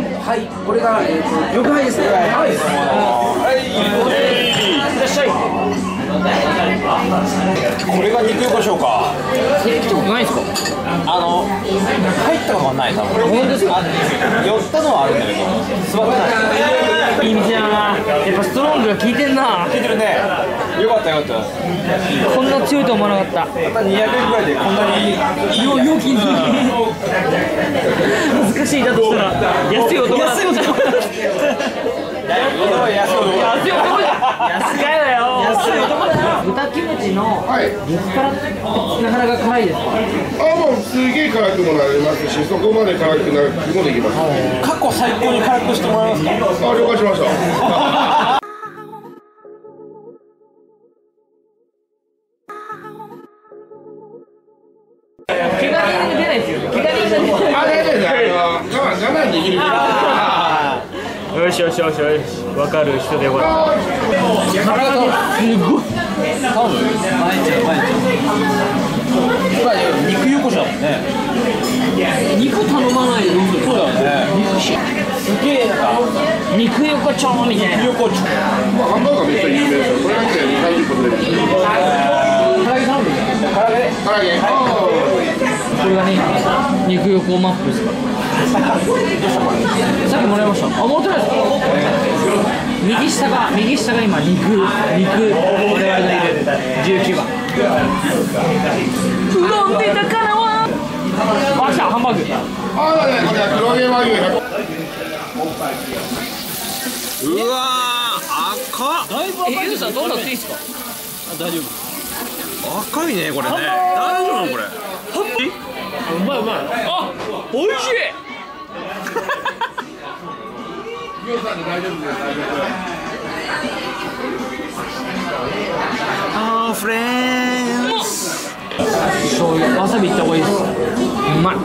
はい。これが、えー、と玉杯ですねはい。はい。い。らっしゃい。これが肉横丁かえ来たことない。ですかあの入ったことはない。多分本当ですか寄ったのはあるんだけど座ってない。い。い。店だなやっぱストロングが効い。てんな聞い。てるねよかったよかったこんな強いと思わなかったまた200円ぐらいでこんなによ料金恥ずかしいだとしたら安い男だ安い男だ安い男安い男だ高いわよ安い男だな豚キムチのはい。激辛なかなか辛いですかあ、もうすげえ辛くもなりますし、そこまで辛くなくもできます。あ、過去最高に辛くしてもらえますか了解しました。しよしよしよし。分かる人でよかった辛がすごい。頼む毎日毎日今肉横丁だもんね。肉頼まないで飲むそうだよね。肉しすげえな。んか肉横丁みたい。な肉横丁まあ、ハンバーガーめっちゃ有名ですよ。これだけで30個出る。唐揚げ頼む辛で唐揚げ。これがね肉横マップですからさっきもらいました。あもらってないですか右下が右下が今肉肉我々がいる19番うどんってだからはあ来たハンバーグあ、だね、これ黒毛和牛。うわー赤っえゆうさんどんなっていいですか大丈夫赤いねこれね。大丈夫なのこれ。うまいうまい。あ美味しい。あーフレン醤油。わさびいった方がいいです。うまい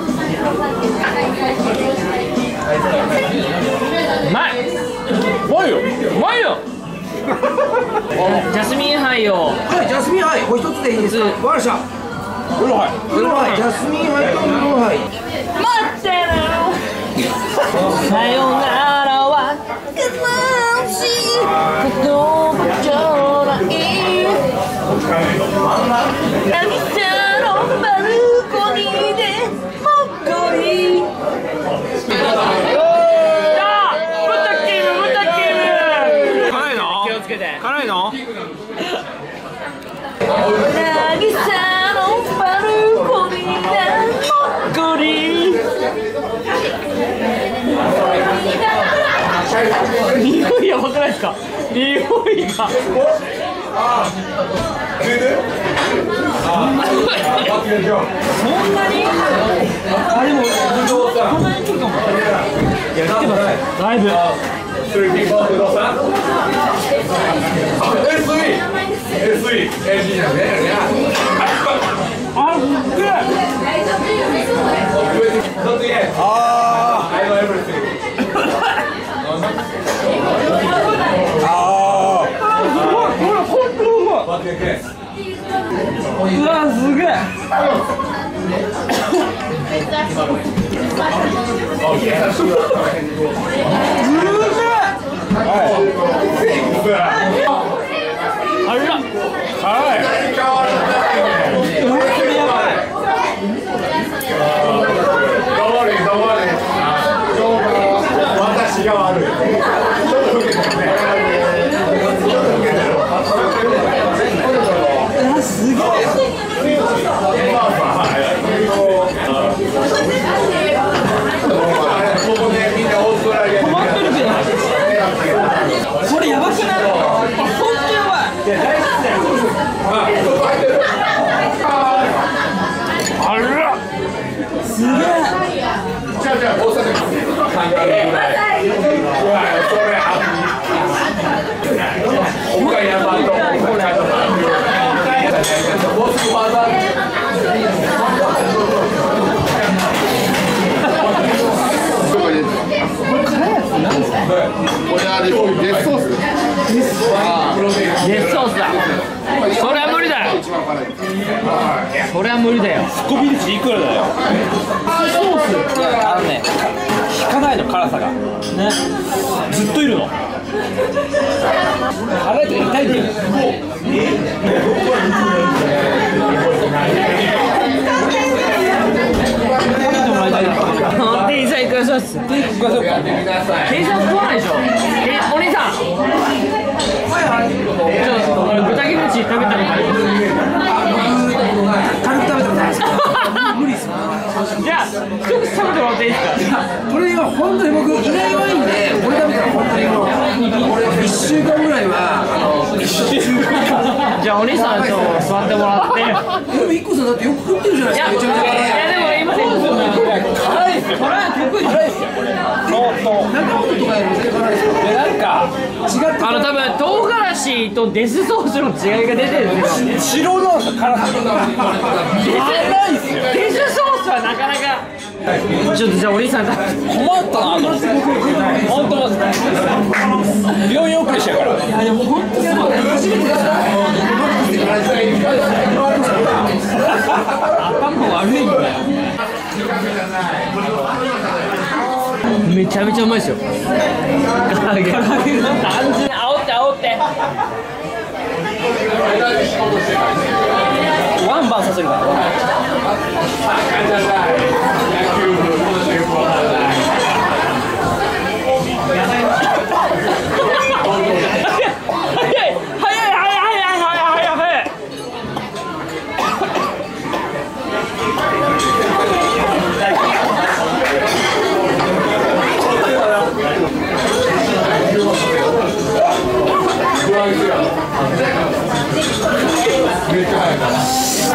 ジャスミンハイを。はいジャスミンハイお一つでいいですか？わかりました。風呂入黒ハイ。ジャスミンハイと黒ハイ。待ってる。さよならは。悲しい言葉ちょうだい涙のバルコニーでもっこり匂いやばくないですか？匂いが。そんなに？あでもこんなに来るかも。いや来てますだいぶあすっげえああほら本当うまいうわすげえあら辛い止まってるけどこれやばくないあ本当やばいあらすげえこれあれ、デスソース。デスソースだそれは無理だよ一番辛い。それはソースあのね引かないの辛さが。ね。ずっといるの。辛いと痛いって店員さんいくらします店員さん食わないでしょ。えお兄さんと俺豚キムチ食べたことあります軽く食べたことないですか無理ですじゃあ一口食べてもらっていいですかこれは本当に僕いないワインでこれ食べたら本当にもう1週間ぐらいはあのじゃあお兄さんちょっと座ってもらっていでも IKKO さんだってよく食ってるじゃないですかめちゃめちゃ辛いやでも今ね辛いっすよ辛い得意辛いっすよ相当中本とかより全然辛いですなんか違ってあの 多分唐辛子とデスソースの違いが出てるんですよ。白なんですよ辛さが辛いっすよデスソースはなかなか。ちょっとじゃあお兄さん困ったなと思って本当病院遅れしちゃうから。いやでも本当に。初めてですよ。頭悪いんだよ。めちゃめちゃうまいですよ。唐揚げ単純に煽って煽って。ワンバンさせるから早い早い早い。早いこ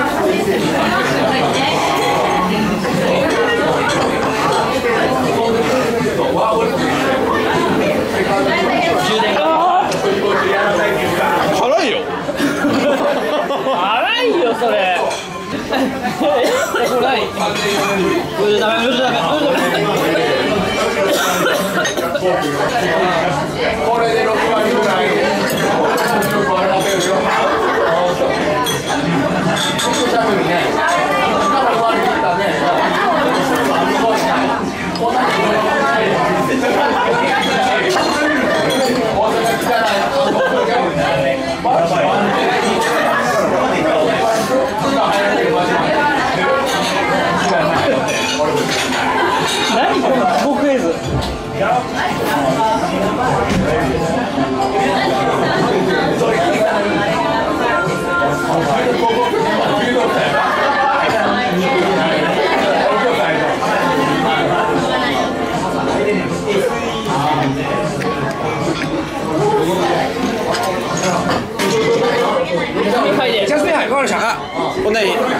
れ何これダメこ何このスモーク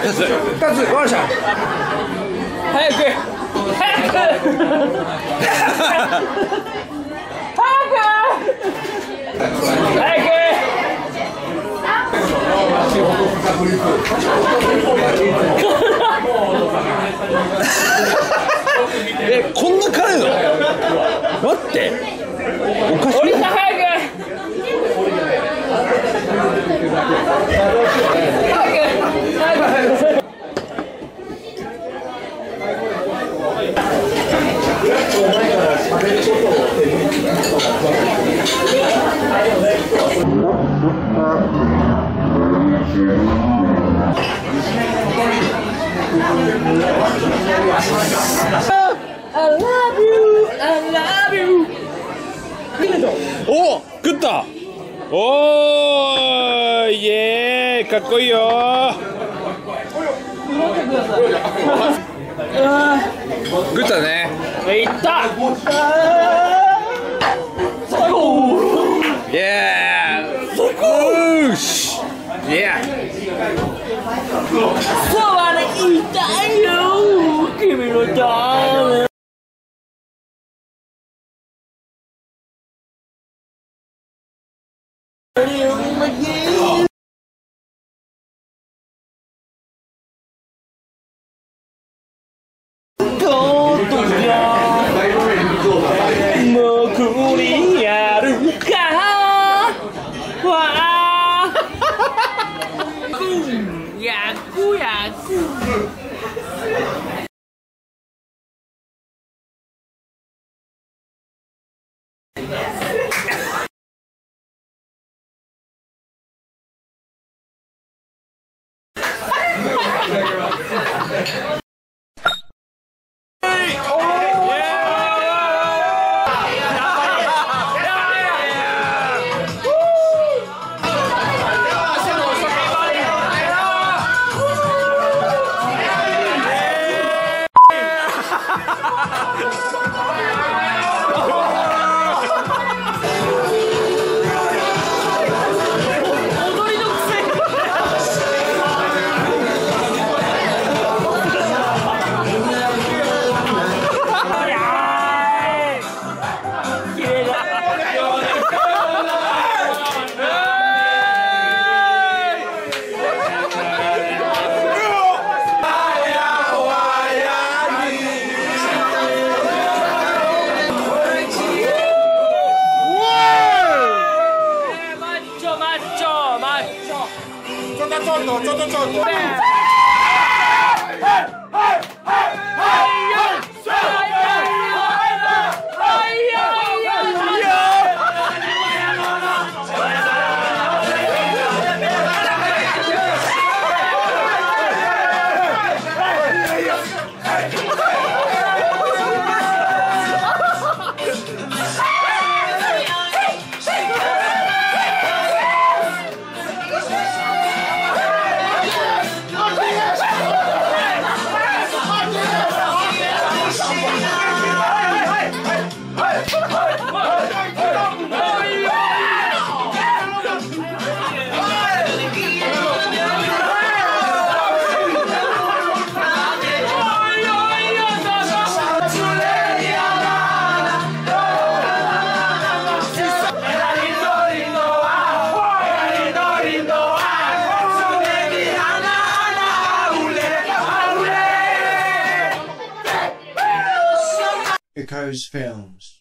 2つ2つわかりました早く。早く。早く。早くえこんな辛いの待っておかしお兄さん早く早く早くお食った。おーイエーイかっこいいよ。食ったね。いった。もちょっとちょっとエコーズ Films